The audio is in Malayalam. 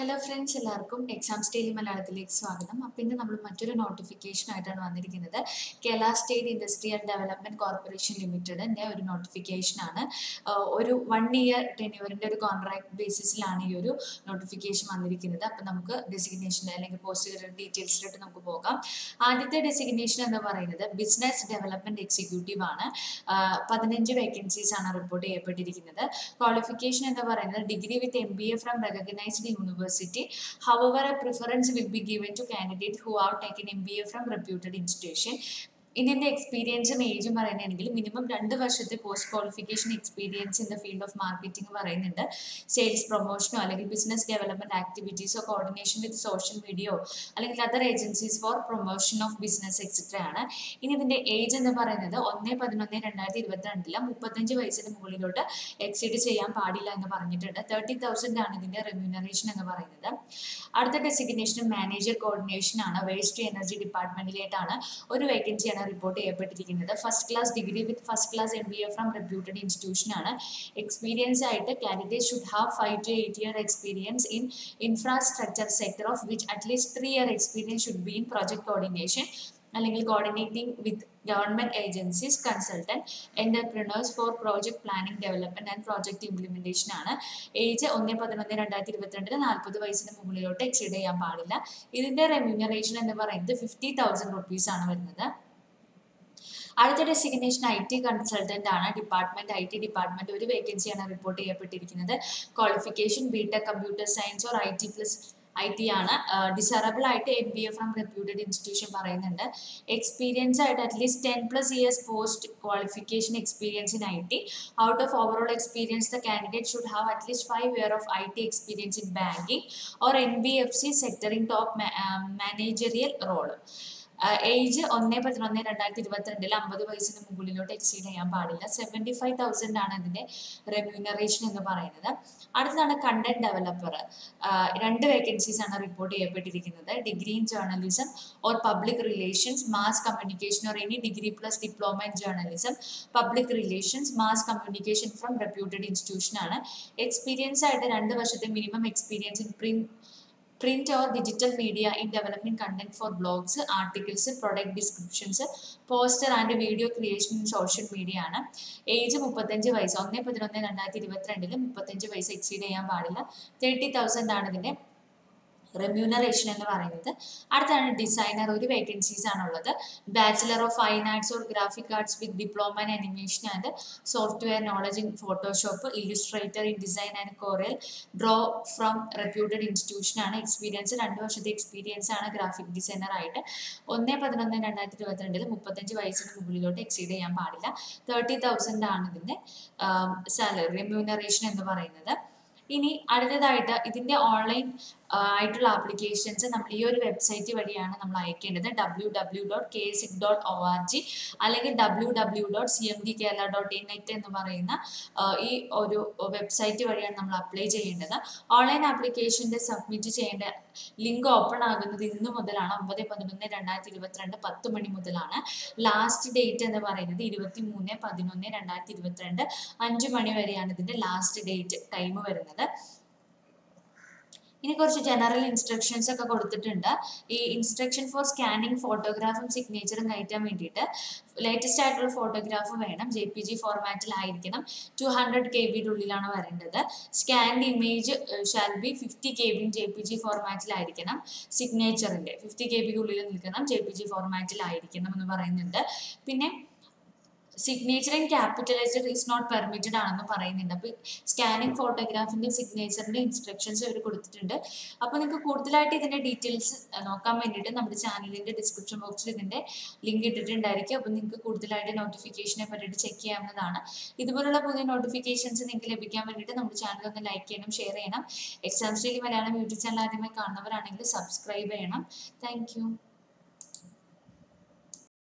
ഹലോ ഫ്രണ്ട്സ് എല്ലാവർക്കും എക്സാം സ്റ്റേലി മലയാളത്തിലേക്ക് സ്വാഗതം. അപ്പോൾ ഇന്ന് നമ്മൾ മറ്റൊരു നോട്ടിഫിക്കേഷൻ ആയിട്ടാണ് വന്നിരിക്കുന്നത്. Kerala state and development corporation ലിമിറ്റഡിന്റെ ഒരു നോട്ടിഫിക്കേഷനാണ് ഒരു വൺ ഇയർ ടെന്യൂവറിന്റെ ഒരു കോൺട്രാക്ട് ബേസിസിലാണ് ഈ ഒരു നോട്ടിഫിക്കേഷൻ വന്നിരിക്കുന്നത്. അപ്പോൾ നമുക്ക് ഡെസിഗ്നേഷൻ അല്ലെങ്കിൽ പോസ്റ്റ് ഡീറ്റെയിൽസിലോട്ട് നമുക്ക് പോകാം. ആദ്യത്തെ ഡെസിഗ്നേഷൻ എന്ന് പറയുന്നത് ബിസിനസ് ഡെവലപ്മെന്റ് എക്സിക്യൂട്ടീവ് ആണ്. പതിനഞ്ച് വേക്കൻസീസ് ആണ് റിപ്പോർട്ട് ചെയ്യപ്പെട്ടിരിക്കുന്നത്. ക്വാളിഫിക്കേഷൻ എന്ന് പറയുന്നത് degree with M B A from recognised university university. However, a preference will be given to candidates who have taken MBA from reputed institution. ഇതിന്റെ എക്സ്പീരിയൻസും ഏജും പറയുകയാണെങ്കിൽ മിനിമം രണ്ട് വർഷത്തെ post qualification experience in the field of marketing പറയുന്നുണ്ട്. സെയിൽസ് പ്രൊമോഷനോ അല്ലെങ്കിൽ ബിസിനസ് ഡെവലപ്മെന്റ് ആക്ടിവിറ്റീസോ കോർഡിനേഷൻ വിത്ത് സോഷ്യൽ മീഡിയയോ അല്ലെങ്കിൽ other agencies for promotion of business etcetera ആണ്. ഇനി ഇതിന്റെ ഏജ് എന്ന് പറയുന്നത് ഒന്ന് പതിനൊന്ന് രണ്ടായിരത്തി ഇരുപത്തിരണ്ടിൽ മുപ്പത്തഞ്ച് വയസ്സിന് മുകളിലോട്ട് എക്സീഡ് ചെയ്യാൻ പാടില്ല എന്ന് പറഞ്ഞിട്ടുണ്ട്. തേർട്ടി തൗസൻഡ് ആണ് ഇതിന്റെ റെമ്യൂണറേഷൻ എന്ന് പറയുന്നത്. അടുത്ത ഡെസിഗ്നേഷൻ മാനേജർ കോർഡിനേഷൻ ആണ്. വേസ്റ്റ് എനർജി ഡിപ്പാർട്ട്മെന്റിലേക്കാണ് ഒരു വേക്കൻസിയാണ് report ചെയ്യപ്പെട്ടിരിക്കുന്നത്. First class degree with first class M B A from reputed institution ആണ്. എക്സ്പീരിയൻസ് ആയിട്ട് candidate should have five to eight year experience in infrastructure sector of which at least three year experience should be in project coordination അല്ലെങ്കിൽ coordinating with government agencies consultant entrepreneurs for project planning development and project implementation ആണ്. ഏജ് ഒന്ന് പതിനൊന്ന് രണ്ടായിരത്തി ഇരുപത്തിരണ്ടിന് നാൽപ്പത് വയസ്സിന് മുകളിലോട്ട് എക്സീഡ് ചെയ്യാൻ പാടില്ല. ഇതിന്റെ റെമ്യൂണറേഷൻ എന്ന് പറയുന്നത് ഫിഫ്റ്റി തൗസൻഡ് റുപ്പീസ് ആണ് വരുന്നത്. അടുത്ത ഡെസിഗ്നേഷൻ ഐ ടി കൺസൾട്ടന്റ് ആണ്. ഡിപ്പാർട്ട്മെന്റ് ഐ ടി ഡിപ്പാർട്ട്മെന്റ് ഒരു വേക്കൻസിയാണ് report ചെയ്യപ്പെട്ടിരിക്കുന്നത്. Qualification BTech computer science or I T plus I T ആണ്. ഡിസറബിൾ ആയിട്ട് M B A from reputed institution പറയുന്നുണ്ട്. എക്സ്പീരിയൻസ് ആയിട്ട് at least ten plus years post qualification experience in I T out of overall experience the candidate should have at least five year of I T experience in banking or N B F C sectoring top managerial role age ഒന്ന് പതിനൊന്ന് രണ്ടായിരത്തി ഇരുപത്തിരണ്ടിൽ അമ്പത് വയസ്സിന് മുകളിലോട്ട് എക്സീഡ് ചെയ്യാൻ പാടില്ല. സെവന്റി ഫൈവ് തൗസൻഡ് ആണ് ഇതിന്റെ റെമ്യൂണറേഷൻ എന്ന് പറയുന്നത്. അടുത്തതാണ് കണ്ടന്റ് ഡെവലപ്പർ രണ്ട് വേക്കൻസീസ് ആണ് report ചെയ്യപ്പെട്ടിരിക്കുന്നത്. Degree in journalism or public relations mass communication or any degree plus diploma in journalism public relations mass communication from reputed institution ആണ്. എക്സ്പീരിയൻസ് ആയിട്ട് രണ്ട് വർഷത്തെ minimum experience in print print or digital media in developing content for blogs, articles, product descriptions, poster and video creation in social media ആണ്. ഏജ് മുപ്പത്തഞ്ച് വയസ്സ് ഒന്ന് പതിനൊന്ന് രണ്ടായിരത്തി ഇരുപത്തിരണ്ടിൽ മുപ്പത്തഞ്ച് വയസ്സ് എക്സീഡ് ചെയ്യാൻ പാടില്ല. തേർട്ടി തൗസൻഡ് ആണ് ഇതിന്റെ റെമ്യൂണറേഷൻ എന്ന് പറയുന്നത്. അടുത്താണ് ഡിസൈനർ ഒരു വേക്കൻസീസ് ആണുള്ളത്. Bachelor of fine arts or graphic arts with diploma in animation and software knowledge in Photoshop Illustrator in design and CorelDRAW from reputed institution ആണ്. എക്സ്പീരിയൻസ് രണ്ട് വർഷത്തെ എക്സ്പീരിയൻസ് ആണ് ഗ്രാഫിക് ഡിസൈനർ ആയിട്ട്. ഒന്ന് പതിനൊന്ന് രണ്ടായിരത്തി ഇരുപത്തിരണ്ടിൽ മുപ്പത്തഞ്ച് വയസ്സിന് മുകളിലോട്ട് എക്സീഡ് ചെയ്യാൻ പാടില്ല. തേർട്ടി തൗസൻഡ് ആണ് ഇതിന്റെ സാലറി റെമ്യൂണറേഷൻ എന്ന് പറയുന്നത്. ഇനി അടുത്തതായിട്ട് ഇതിന്റെ ഓൺലൈൻ ആയിട്ടുള്ള ആപ്ലിക്കേഷൻസ് നമ്മൾ ഈ ഒരു വെബ്സൈറ്റ് വഴിയാണ് നമ്മൾ അയക്കേണ്ടത്. W W dot K സിക് dot O R G അല്ലെങ്കിൽ W W dot C M D Kerala dot in net എന്ന് പറയുന്ന ഈ ഒരു വെബ്സൈറ്റ് വഴിയാണ് നമ്മൾ അപ്ലൈ ചെയ്യേണ്ടത്. ഓൺലൈൻ ആപ്ലിക്കേഷന്റെ സബ്മിറ്റ് ചെയ്യേണ്ട ലിങ്ക് ഓപ്പൺ ആകുന്നത് ഇന്ന് മുതലാണ്. ഒമ്പത് പതിനൊന്ന് രണ്ടായിരത്തി ഇരുപത്തിരണ്ട് പത്ത് മണി മുതലാണ്. ലാസ്റ്റ് ഡേറ്റ് എന്ന് പറയുന്നത് ഇരുപത്തി മൂന്ന് പതിനൊന്ന് രണ്ടായിരത്തി ഇരുപത്തിരണ്ട് അഞ്ച് മണി വരെയാണ് ഇതിന്റെ ലാസ്റ്റ് ഡേറ്റ് ടൈം വരുന്നത്. ഇനി കുറച്ച് ജനറൽ ഇൻസ്ട്രക്ഷൻസ് ഒക്കെ കൊടുത്തിട്ടുണ്ട്. ഈ ഇൻസ്ട്രക്ഷൻ ഫോർ സ്കാനിങ് ഫോട്ടോഗ്രാഫും സിഗ്നേച്ചറും കയറ്റാൻ വേണ്ടിയിട്ട് ലേറ്റസ്റ്റ് ആയിട്ടുള്ള ഫോട്ടോഗ്രാഫ് വേണം. ജെ പി ജി ഫോർമാറ്റിലായിരിക്കണം ടു ഹൺഡ്രഡ് കെ ബിയുടെ ഉള്ളിലാണ് വരേണ്ടത്. Scanned image shall be fifty K B J P G ഫോർമാറ്റിലായിരിക്കണം സിഗ്നേച്ചറിന്റെ ഫിഫ്റ്റി കെ ബിക്ക് ഉള്ളിൽ നിൽക്കണം. ജെ പി ജി ഫോർമാറ്റിലായിരിക്കണം എന്ന് പറയുന്നുണ്ട്. പിന്നെ signature and capitalised is not permitted ആണെന്ന് പറയുന്നുണ്ട്. അപ്പോൾ സ്കാനിങ് ഫോട്ടോഗ്രാഫിന്റെ സിഗ്നേച്ചറിന്റെ ഇൻസ്ട്രക്ഷൻസ് അവർ കൊടുത്തിട്ടുണ്ട്. അപ്പോൾ നിങ്ങൾക്ക് കൂടുതലായിട്ട് ഇതിന്റെ ഡീറ്റെയിൽസ് നോക്കാൻ വേണ്ടിയിട്ട് നമ്മുടെ ചാനലിന്റെ ഡിസ്ക്രിപ്ഷൻ ബോക്സിൽ ഇതിന്റെ ലിങ്ക് ഇട്ടിട്ടുണ്ടായിരിക്കും. അപ്പോൾ നിങ്ങൾക്ക് കൂടുതലായിട്ട് നോട്ടിഫിക്കേഷനെ പറ്റിയിട്ട് ചെക്ക് ചെയ്യാവുന്നതാണ്. ഇതുപോലുള്ള പുതിയ നോട്ടിഫിക്കേഷൻസ് നിങ്ങൾക്ക് ലഭിക്കാൻ വേണ്ടിയിട്ട് നമ്മുടെ ചാനൽ ഒന്ന് ലൈക്ക് ചെയ്യണം ഷെയർ ചെയ്യണം. Exam style Malayalam YouTube channel ആദ്യമായി കാണുന്നവരാണെങ്കിൽ സബ്സ്ക്രൈബ് ചെയ്യണം. താങ്ക്